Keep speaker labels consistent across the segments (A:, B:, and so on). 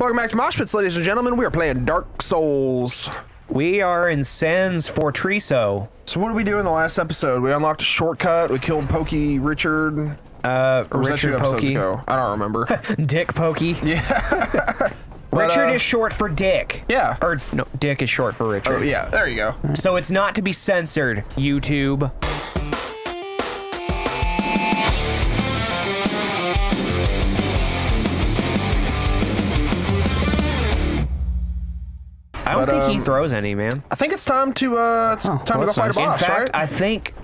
A: Welcome back to Mosh Bits, ladies and gentlemen. We are playing Dark Souls.
B: We are in Sans Fortreso.
A: So what did we do in the last episode? We unlocked a shortcut. We killed Pokey Richard.
B: Uh,
A: Or was
B: Richard
A: episodes
B: Pokey.
A: ago? I don't remember.
B: Dick Pokey.
A: yeah.
B: Richard
A: uh,
B: is short for Dick.
A: Yeah.
B: Or, no, Dick is short for Richard.
A: Oh, yeah. There you go.
B: So it's not to be censored, YouTube. Don't
A: But,
B: think he
A: um,
B: throws any, man.
A: I think it's time to uh, it's time to go fight
C: nice.
A: a
B: In
A: boss,
B: fact,
A: right?
B: I think.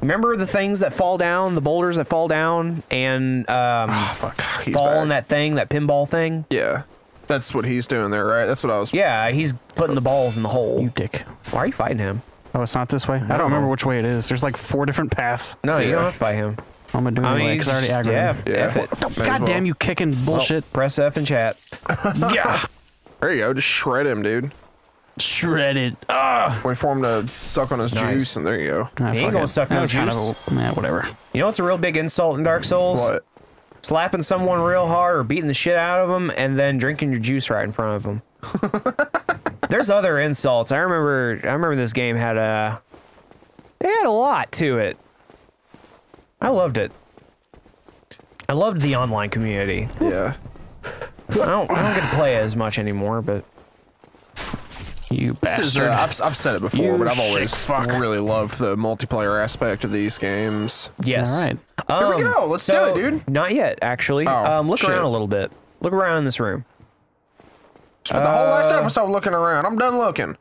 B: Remember the things that fall down, the boulders that fall down, and um,
A: Ah, fuck. He's
B: fall
A: back.
B: in that thing, that pinball thing.
A: Yeah. That's what he's doing there, right? That's what I was.
B: Yeah, he's putting the balls in the hole.
C: You dick.
B: Why are you fighting him?
C: Oh, it's not this way? I don't remember which way it is. There's like four different paths.
B: No, you
A: Yeah.
B: don't have to fight him.
C: I'm gonna do it
B: I mean,
C: anyway because I already
B: just-
C: aggroed
B: yeah,
C: him.
A: Yeah.
B: F it.
A: May as
C: God
A: well.
C: damn you kicking bullshit.
B: Press F in chat.
C: yeah.
A: There you go. Just shred him, dude.
C: Shredded. Ah.
A: Wait for him to suck on his
B: Nice.
A: juice, and there you go.
C: Ah,
B: He ain't
C: fuck
B: gonna
C: it.
B: suck
C: That
B: no
C: was kind of
B: juice.
C: a- yeah, whatever.
B: You know what's a real big insult in Dark Souls?
A: What?
B: Slapping someone real hard or beating the shit out of them and then drinking your juice right in front of them. There's other insults. I remember. I remember this game had a. It had a lot to it. I loved it. I loved the online community.
A: Yeah.
B: I don't. I don't get to play as much anymore, but
C: You
A: This is,
C: bastard.
A: uh, I've, I've said it before,
C: You
A: but I've always
C: fuck.
A: really loved the multiplayer aspect of these games.
B: yes.
C: All right.
B: Um,
A: we go. Let's
B: so-
A: do it, dude.
B: Not yet, actually.
A: Oh,
B: um, look
A: shit.
B: around a little bit. Look around in this room.
A: Spent the whole last
B: Uh,
A: episode looking around. I'm done looking.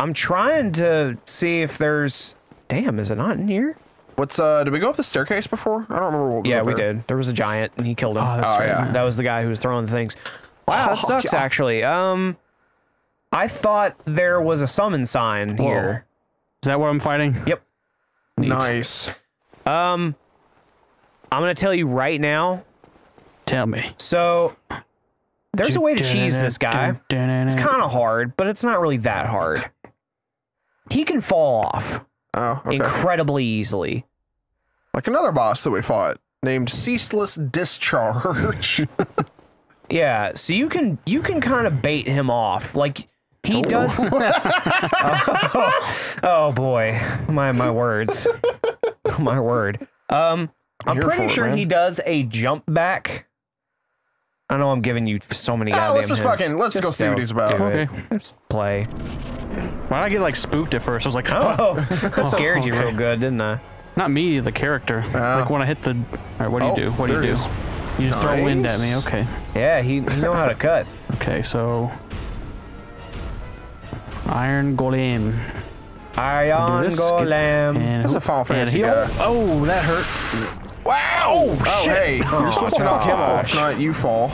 B: I'm trying to see if there's. Damn, is it not in here?
A: What's uh? Did we go up the staircase before? I don't remember what was
B: Yeah,
A: up
B: we
A: there.
B: did. There was a giant, and he killed him.
C: Oh, that's
A: Oh,
C: right.
A: yeah.
B: that was the guy who was throwing the things. Wow, that
A: Oh,
B: sucks.
A: yeah.
B: Actually, um, I thought there was a summon sign here.
C: Is that what I'm fighting?
B: Yep.
C: Neat.
A: Nice.
B: Um, I'm gonna tell you right now.
C: Tell me.
B: So, there's a way to cheese this guy. It's kind of hard, but it's not really that hard. He can fall off
A: Oh, okay.
B: incredibly easily.
A: like another boss that we fought named Ceaseless Discharge.
B: Yeah, so you can you can kind of bait him off. Like he does. oh, oh, boy, my my words, my word. Um, I'm
A: here
B: pretty
A: for it,
B: sure he does a jump back. I know I'm giving you so many
A: Ah, let's just
B: hints.
A: fucking- let's go see what he's about.
B: do
C: Okay.
B: it. Just play.
C: Why did I get like spooked at first? I was like, oh,
B: Oh, that scared you real good, didn't I?
C: not me, the character. like when I hit the. All right, what do you
A: Oh,
C: do? What do you do? You just throw wind at me. Okay.
B: Yeah, he he know how to cut.
C: Okay, so. Iron Golem.
B: Iron
C: this.
B: Golem.
C: And
A: That's a Final
C: and
A: Fantasy guy.
C: Oh, that hurt.
A: wow! Oh, hey, you're supposed to knock him off,
B: gosh.
A: not you fall.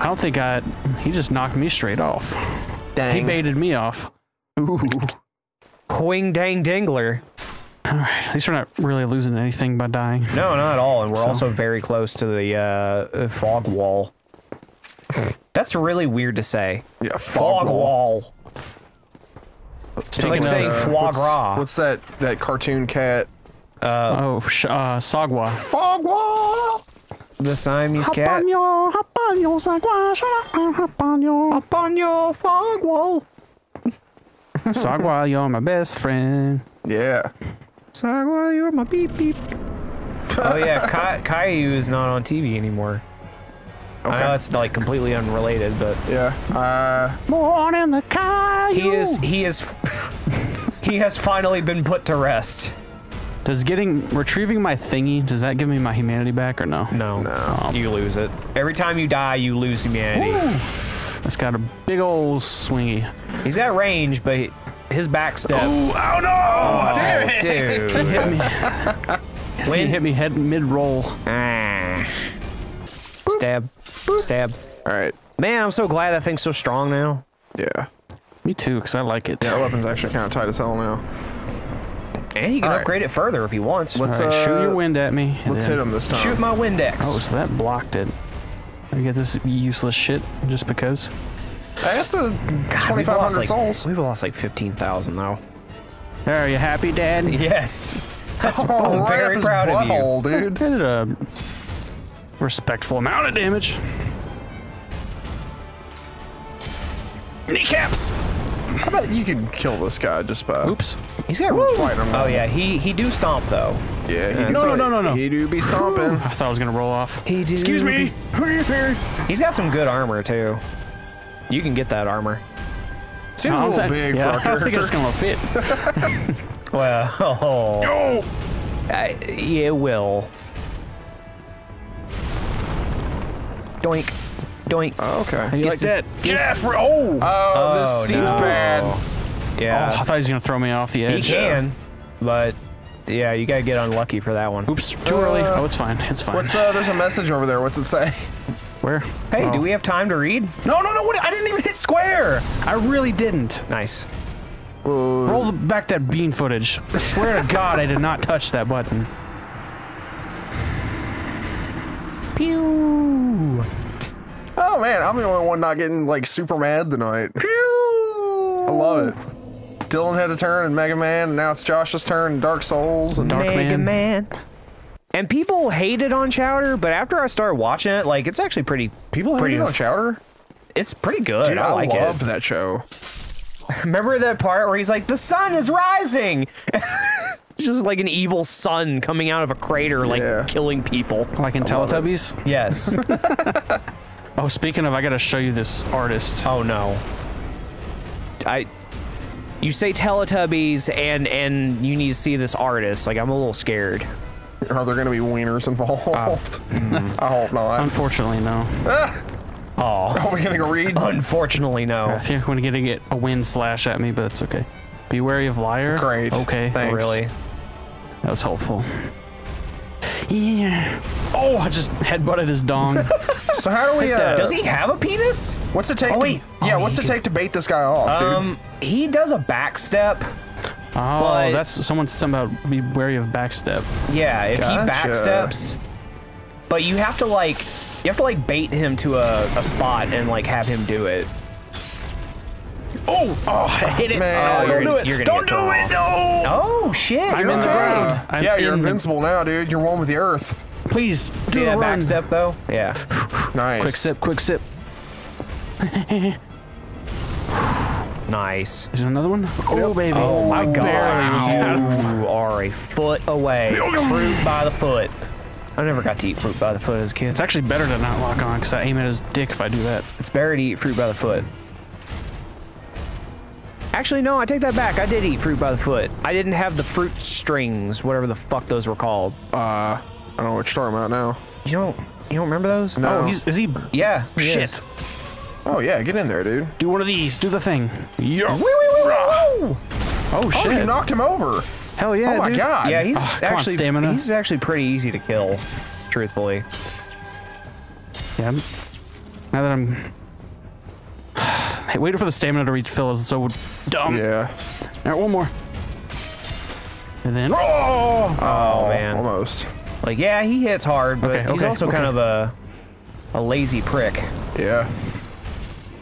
C: I don't think I. He just knocked me straight off.
A: Dang.
C: He baited me off.
A: Ooh.
B: Wing dang dingler.
C: All right, at least we're not really losing anything by dying.
B: No, not at all. And we're
C: So-
B: also very close to the uh, fog wall. That's really weird to say.
A: Yeah,
B: Fog,
A: fog wall.
B: wall. It's like
C: Speaking
B: saying
C: of, uh,
B: foie
A: What's,
B: gras.
A: what's that? That cartoon cat?
C: oh, sh- uh, Sagwa.
A: Fog wall.
B: the Siamese cat.
C: Hop on your, hop on your Sagwa, shut up, hop on your.
B: Up on your fog wall.
C: Sagwa, you're my best friend.
A: Yeah.
B: Sagwa, you're my beep beep. oh yeah, Ka- Caillou is not on TV anymore. I know
A: Okay.
B: it's like completely unrelated, but
A: Yeah. Uh.
C: Born in the Caillou.
B: he is he is he has finally been put to rest.
C: Does getting retrieving my thingy does that give me my humanity back or no?
B: No,
A: No.
B: you lose it. Every time you die, you lose humanity.
C: It's got a big old swingy.
B: He's got range, but he- his back step.
C: oh no!
B: Oh,
A: damn it.
B: dude.
C: He hit me. he
B: When-
C: hit me head mid roll.
B: Ah. Stab. Stab.
A: All right.
B: Man, I'm so glad that thing's so strong now.
A: Yeah.
C: Me too, cause I like it.
A: Yeah, that weapon's actually kind of tight as hell now.
B: And he can
A: All right.
B: upgrade it further if he wants.
A: Let's
C: All right, shoot
A: uh,
C: your wind at me.
A: Let's hit him this time.
B: Shoot my Windex.
C: Oh, so that blocked it. I get this useless shit just because.
A: Hey, that's a
B: God, we've
A: 2,500
B: like,
A: souls.
B: We've lost like 15,000 though.
C: Are you happy, Dad?
B: Yes. That's
A: Oh,
B: I'm
A: right
B: very proud of you.
A: butthole, dude.
C: I did a respectful amount of damage. Kneecaps.
A: I bet you can kill this guy just by
C: Oops.
B: He's got.
A: fighting him.
B: Oh yeah, he he do stomp though.
A: Yeah, he
C: No, no, no, no, no.
A: He do be stomping.
C: I thought I was gonna roll off.
B: He do.
C: Excuse me.
B: He's got some good armor too. You can get that armor.
A: Seems
C: I
A: a
C: don't
A: little
C: think-
A: big
C: yeah,
A: for a
C: I don't think it's gonna fit.
B: Well, oh,
C: Oh.
B: I, it will. Doink, doink.
A: Oh, okay.
C: You like
B: Gets his-
C: that?
B: gets-
C: Jeffrey. Oh.
A: Oh, this
B: Oh,
A: seems
B: no.
A: bad.
C: Oh,
B: Yeah,
C: I thought he was gonna throw me off the
B: he
C: edge.
B: can, but yeah, you gotta get unlucky for that one.
C: Oops. Too early.
A: Uh,
C: Oh, it's fine. It's fine.
A: What's uh? There's a message over there. What's it say?
C: Where?
B: Hey,
C: Oh.
B: do we have time to read?
C: No, no, no. What? I didn't even hit square. I really didn't.
B: Nice.
C: Roll back that bean footage. I swear to God, I did not touch that button. Pew.
A: Oh man, I'm the only one not getting like super mad tonight. Pew! I love it. Dylan had a turn in Mega Man, and now it's Josh's turn in Dark Souls. And
C: Dark
B: Mega
C: Man.
B: Man. And people hated on Chowder, but after I started watching it, like it's actually pretty.
A: people
B: pretty.
A: hated on Chowder.
B: It's pretty good.
A: Dude,
B: I,
A: I,
B: like
A: loved
B: it.
A: that show.
B: Remember that part where he's like, "The sun is rising." Just like an evil sun coming out of a crater, like
A: Yeah.
B: killing people.
C: Like in
A: love it.
C: Teletubbies.
B: Yes.
C: Oh, speaking of, I gotta show you this artist.
B: oh no. I. You say Teletubbies, and and you need to see this artist. Like I'm a little scared.
A: Are there going to be wieners involved? Uh, I hope not.
C: Unfortunately, no.
B: Oh,
A: Are we going to go read?
B: unfortunately, no.
C: I think I'm gonna get, get a wind slash at me, but it's okay. Be wary of liar.
A: Great.
C: Okay.
A: Thanks.
B: Really?
C: That was helpful. Yeah. Oh, I just headbutted his dong.
A: So how do we? Uh,
B: Does he have a penis?
A: What's it take?
B: Oh,
A: to,
B: wait.
A: Yeah.
B: Oh,
A: what's
B: he
A: it
B: can-
A: take to bait this guy off, dude?
B: Um, he does a backstep.
C: Oh,
B: But-
C: that's someone said about be wary of backstep.
B: Yeah, if he
A: Gotcha.
B: back steps, but you have to like, you have to like bait him to a, a spot and like have him do it.
C: Oh, oh, I hit it.
A: Man.
C: oh,
A: Oh,
C: don't do it.
B: you're gonna
C: don't do it. No.
B: Oh shit!
C: I'm
B: you're
C: in the
B: okay.
C: ground. I'm
A: yeah, you're
C: in the-
A: invincible now, dude. You're one with the earth.
C: Please
B: See
C: do
B: that
C: the
B: back step though? Yeah.
A: Nice.
C: Quick sip. Quick sip.
B: nice.
C: There's another one. Oh baby.
B: Oh my
C: I
B: god!
C: Barely was out.
B: You are a foot away. fruit by the foot. I never got to eat fruit by the foot as a kid.
C: It's actually better to not lock on because I aim at his dick if I do that.
B: It's better to eat fruit by the foot. Actually, no, I take that back. I did eat fruit by the foot. I didn't have the fruit strings, whatever the fuck those were called.
A: Uh, I don't know what you're talking about now.
B: You don't, you don't remember those?
A: No.
C: Oh, he's is he?
B: Yeah. he
C: Shit.
B: is.
A: Oh yeah, get in there, dude.
C: Do one of these. Do the thing. Yeah.
B: Woo!
C: Oh
A: Oh,
C: shit.
A: you knocked him over.
C: Hell yeah,
A: oh my
C: dude.
A: god.
B: Yeah, he's
C: Ah, come on,
B: actually
C: stamina.
B: he's actually pretty easy to kill, truthfully.
C: Yeah. Now that I'm. Hey, waiting for the stamina to refill is so dumb.
A: Yeah.
C: All right, one more. And then.
A: Oh,
B: Oh, man.
A: Almost.
B: Like, yeah, he hits hard, but
C: Okay,
B: he's
C: okay,
B: also kind of a a lazy prick.
A: Yeah.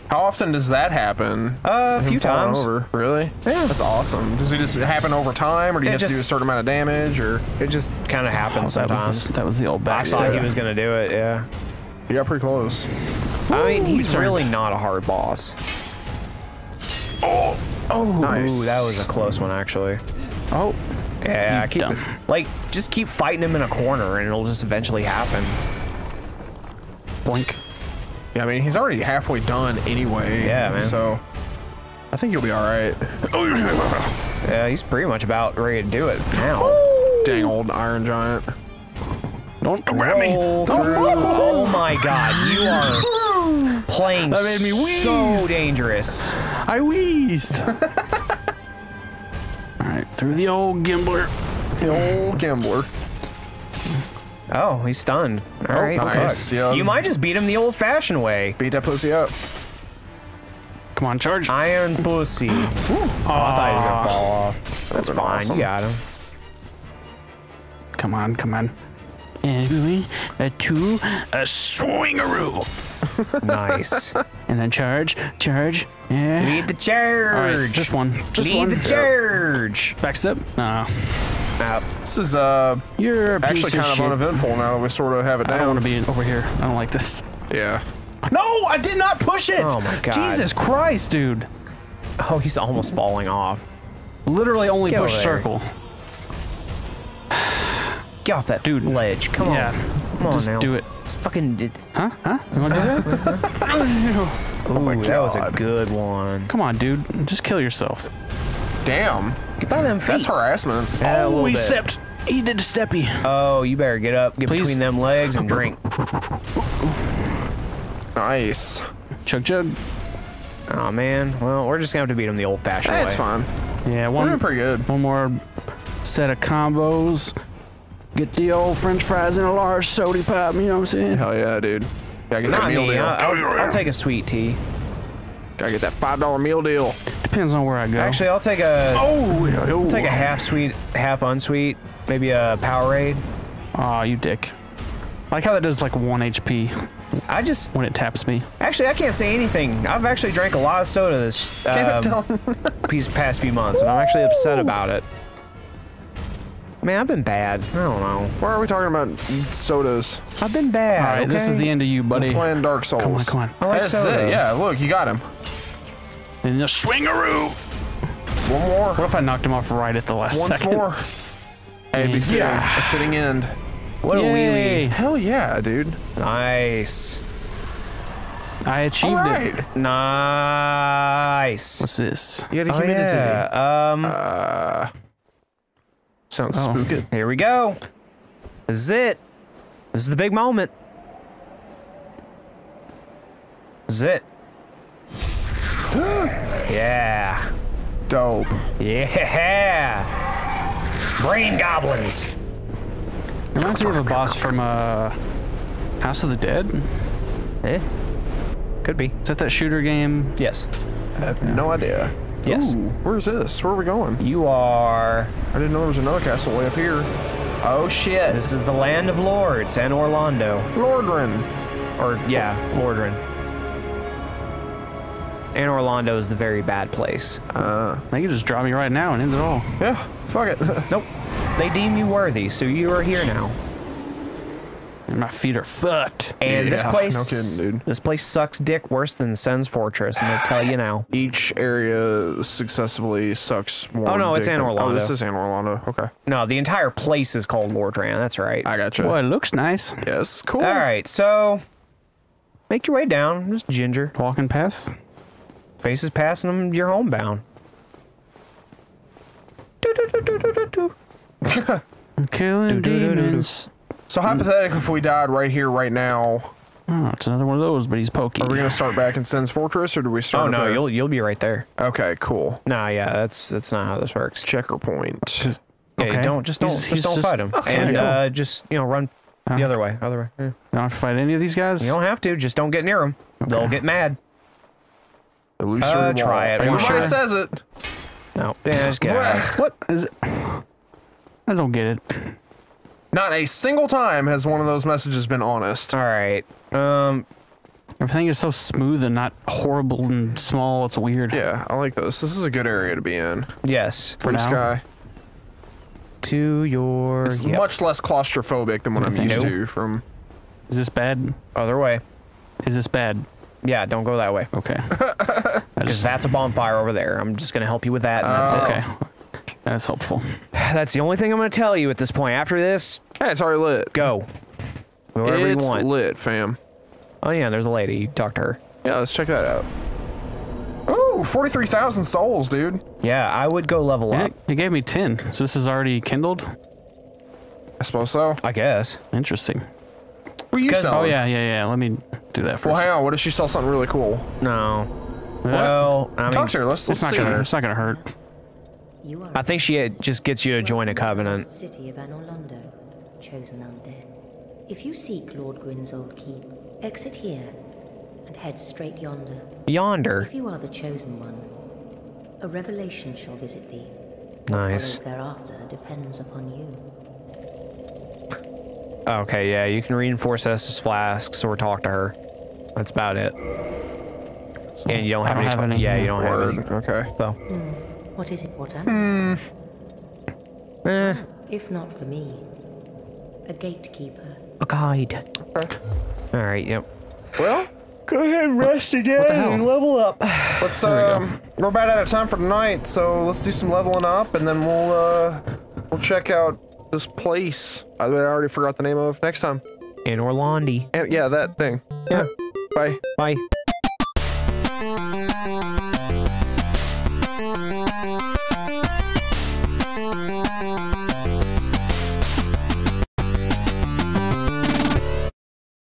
A: How often does that happen?
B: Uh, a few times.
A: Over? Really?
B: Yeah.
A: That's awesome. Does it just happen over time, or do you
B: It
A: have to
B: just-
A: do a certain amount of damage, or
B: It just kind of happens
C: Oh, that was
B: sometimes.
C: the, that was the old back.
B: I
C: back
B: thought he was gonna do it. Yeah.
A: you got pretty close?
B: I mean, he's
C: turned.
B: really not a hard boss.
C: Oh,
A: Nice.
B: Ooh, that was a close one, actually.
C: oh,
B: Yeah,
C: You
B: keep
C: dumb.
B: like just keep fighting him in a corner, and it'll just eventually happen.
C: boink.
A: Yeah, I mean he's already halfway done anyway.
B: Yeah, man.
A: So I think you'll be all right.
B: Yeah, he's pretty much about ready to do it now.
A: Dang old Iron Giant.
C: Don't, don't grab me.
B: Roll through. Oh my god, you are playing
C: That made me
B: so dangerous.
C: I wheezed. All right, through the old gimbler.
A: The old Gambler.
B: Oh, he's stunned. All oh, right,
A: nice.
B: fuck.
A: Yeah.
B: You might just beat him the old-fashioned way.
A: Beat that pussy up.
C: Come on, charge.
B: Iron pussy. Oh, I thought he was gonna ah. fall off. That's fine.
A: awesome.
B: You got him.
C: Come on, come on. And going a two, a swingaroo.
B: Nice.
C: And then charge, charge. Yeah.
B: Lead the
C: All
B: charge.
C: right, just one. Just
B: Lead
C: one.
B: the charge.
C: Back step? No.
B: Uh,
A: This is uh
C: You're
A: actually kind of
C: shit.
A: uneventful now that we sort of have it down.
C: I don't
A: down.
C: want to be over here. I don't like this.
A: Yeah.
C: No, I did not push it.
B: Oh my God.
C: Jesus Christ, dude.
B: Oh, he's almost falling off.
C: Literally only
B: Get
C: push circle.
B: Get off that
C: Dude.
B: ledge. Come on.
C: Yeah.
B: Come on
C: Just
B: now.
C: do it.
B: It's fucking. It,
C: Huh? Huh? You want to do that?
B: oh
A: my God,
B: that was a good one.
C: Come on, dude. Just kill yourself.
A: Damn.
B: Get by them feet.
A: That's harassment.
B: Yeah, a oh, little
C: oh, he
B: bit.
C: stepped. He did a steppy.
B: Oh, you better get up, get
C: Please.
B: between them legs, and drink.
A: Nice.
C: Chug chug.
B: oh man. Well, we're just gonna have to beat him the old-fashioned way.
A: That's fine.
C: Yeah, one.
A: We're doing pretty good.
C: one more set of combos. Get the old French fries in a large soda pop. You know what I'm saying?
A: Hell yeah, dude. Gotta get that meal
B: me.
A: deal.
B: I'll, I'll, I'll take a sweet tea.
A: Gotta get that five dollar meal deal.
C: Depends on where I go.
B: Actually, I'll take a.
C: oh, yeah, oh.
B: I'll take a half sweet, half unsweet. Maybe a Powerade.
C: Aw, you dick. I like how that does like one HP
B: I just
C: when it taps me.
B: actually I can't say anything. I've actually drank a lot of soda this um, these past few months, and I'm actually upset about it. Man, I've been bad. I don't know.
A: Why are we talking about sodas?
B: I've been bad.
C: All right, this is the end of you, buddy.
A: Playing Dark Souls.
C: Come on, come on.
B: I like
A: That's
B: soda.
A: it. Yeah, look, you got him.
C: And the swingaroo.
A: One more.
C: What if I knocked him off right at the last
A: Once
C: second?
A: more. Hey, it'd be fitting,
C: Yeah.
A: a fitting end.
B: What a wee
C: Yay.
B: wee.
A: Hell yeah, dude.
B: Nice.
C: I achieved
A: All
C: it.
B: Nice.
C: What's this?
A: You got a
B: Oh,
A: humidity.
B: yeah. Um,
A: Uh, sounds
C: Oh.
A: spooky.
B: here we go. This is it. This is the big moment. This is it. yeah.
A: Dope.
B: Yeah. Brain goblins.
C: Reminds me of a boss from uh, House of the Dead.
B: Eh? Could be.
C: Is that that shooter game?
B: Yes.
A: I have no idea.
B: Yes.
A: Ooh, where's this? Where are we going?
B: You are.
A: I didn't know there was another castle way up here. Oh shit.
B: This is the land of lords and Orlando.
A: Lordran.
B: Or, yeah, Lordran. And Orlando is the very bad place.
C: Uh, they could just drop me right now and end it all.
A: Yeah, fuck it.
B: Nope. They deem you worthy, so you are here now.
C: And my feet are fucked.
B: And this place,
A: no kidding, dude.
B: This place sucks dick worse than Sen's Fortress. I'm gonna tell you now.
A: Each area successively sucks more.
B: Oh, no, it's
A: dick
B: Anne
A: than-
B: Orlando.
A: Oh, this is Anne Orlando. Okay.
B: No, the entire place is called Lordran. That's right.
A: I got you.
C: Boy, it looks nice.
A: Yes, cool.
B: All right, so make your way down. Just ginger.
C: Walking past.
B: Faces passing them. You're homebound.
C: Killing demons.
A: So hypothetically, if we died right here, right now,
C: Oh, it's another one of those, but he's pokey.
A: are we gonna start back in Sen's Fortress, or do we start?
B: Oh
A: up
B: no,
A: there?
B: you'll you'll be right there.
A: Okay, cool.
B: Nah, yeah, that's that's not how this works.
A: Checker point.
B: Yeah,
C: Okay.
B: don't just don't
C: He's-
B: just
C: he's
B: don't
C: just-
B: fight him,
A: Okay,
B: and
A: cool.
B: uh, just you know run the
C: Uh,
B: other way, other way. Yeah.
C: You don't have to fight any of these guys?
B: You don't have to. Just don't get near them. They'll get mad.
A: Illusory
B: Uh,
A: wall.
B: try it. Are you
A: Everybody
B: sure?
A: says it.
B: No, yeah, just get out.
C: What is it? I don't get it.
A: Not a single time has one of those messages been honest.
B: All right. Um.
C: Everything is so smooth and not horrible and small. It's weird.
A: Yeah, I like this. This is a good area to be in.
B: Yes.
A: Blue
C: now?
A: sky.
B: To your
A: It's
B: yep,
A: much less claustrophobic than what I'm used
C: so?
A: to from.
C: Is this bad?
B: other way.
C: Is this bad?
B: Yeah, don't go that way.
C: Okay.
B: Because that's a bonfire over there. I'm just gonna help you with that, and that's it.
C: okay. That's helpful.
B: That's the only thing I'm gonna tell you at this point. After this,
A: Hey, it's already lit.
B: go. Wherever
A: it's
B: you want.
A: lit, fam.
B: Oh yeah, there's a lady. You talk to her.
A: Yeah, let's check that out. Ooh, 43,000 souls, dude.
B: Yeah, I would go level
C: Yeah,
B: up.
C: it gave me 10. So this is already kindled?
A: I suppose so.
B: I guess.
C: Interesting.
A: What are you
B: 'cause-
A: selling?
C: Oh, yeah, yeah, yeah. Let me do that first.
A: Well, hang on. What if she sells something really cool?
B: No. Well, I mean,
A: Talk to her. Let's, let's
C: It's not
A: see
C: gonna.
A: her.
C: It's not gonna hurt.
D: You are
B: I think she just gets you to join a covenant.
D: City of Anor Londo, chosen undead. If you seek Lord Gwyn's old keep, exit here and head straight yonder.
B: Yonder.
D: If you are the chosen one, a revelation shall visit thee.
B: Nice.
D: Thereafter depends upon you.
B: Okay, yeah, you can reinforce Estus flasks or talk to her. That's about it. And you don't have
C: don't
B: any.
C: have any.
B: Yeah, you don't have any.
A: Word. Okay.
B: So, hmm.
D: What is it, Potter?
B: eh,
D: If not for me, a gatekeeper.
B: a guide. All right. Yep.
A: Well,
B: Go ahead, and rest again,
C: the hell?
B: and level up.
A: Let's
C: we go.
A: um, we're about out of time for tonight, so let's do some leveling up, and then we'll uh, we'll check out this place. I already forgot the name of next time.
B: In Orlandi.
A: And yeah, that thing.
B: Yeah.
A: Bye.
B: Bye.